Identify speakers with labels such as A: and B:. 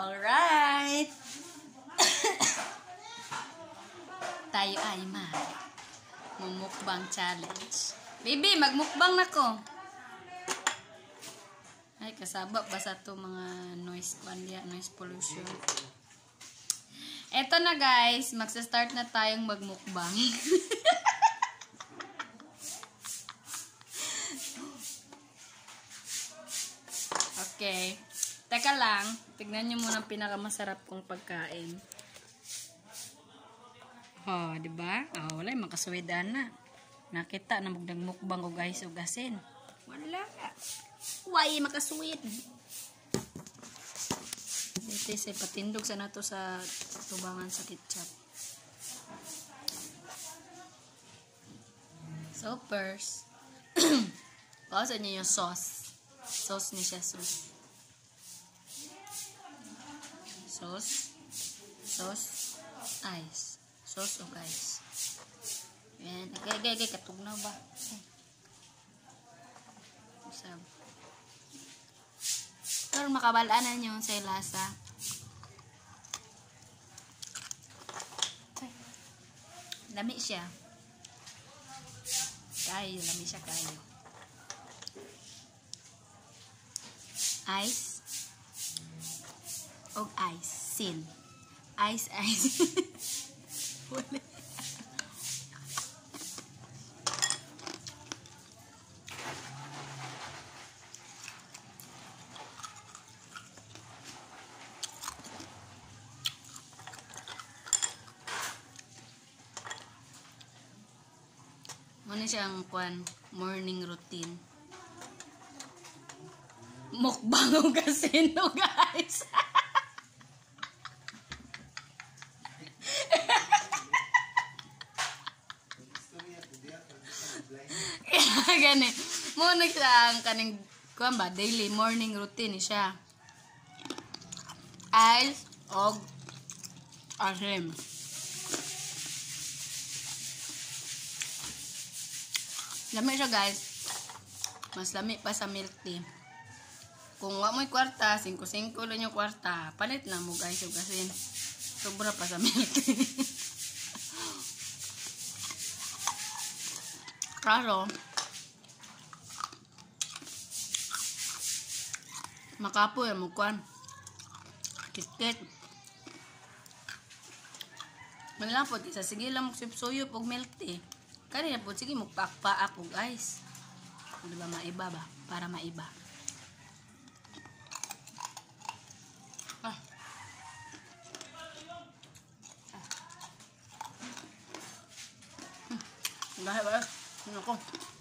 A: Alright. Tayo ay mag mumukbang challenge. Baby, magmukbang na ko. Ay, kasaba ba sa to mga noise pandia, noise pollution. Eto na guys, magsa-start na tayong magmukbang. okay. Teka lang, tignan nyo muna pinakamasarap kong pagkain. Oh, di ba? Oh, wala yung makasuwidan na. Nakita na magdag mukbang ko guys ugasin. Wala. Why makasuwid? Ito say patindog sa nato sa tubangan sa ketchup. So first, pausa niyo yung sauce. Sauce ni siya sauce. Sauce. Ice. Sauce o ice. Yan. Gay, gay, gay. Katugnaw ba? Usab. Pero makabalaanan nyo sa lasa. Lami siya. Kayo, lami siya kayo. Ice. Og ice. Sin. Ice, ice. Wala. Muna siyang kwan, morning routine. Mukbang o kasino, guys. Gani. Muna siya ang kaning, kwan ba, daily morning routine siya. Ice og asim. Lami siya guys. Mas lami pa sa milk tea. Kung wa mo'y kwarta, 5-5 lang yung kwarta, palit na mo guys yung kasi sobra pa sa milk tea. Kaso, makapo yung mukwan. Kitkit. Manilang po, isa sige lang magsipsuyo pag milk tea. Kanina po, sige magpakpa ako guys. Di ba maiba ba? Para maiba. Ah. Ah. Hmm. Dahil ba? Ano?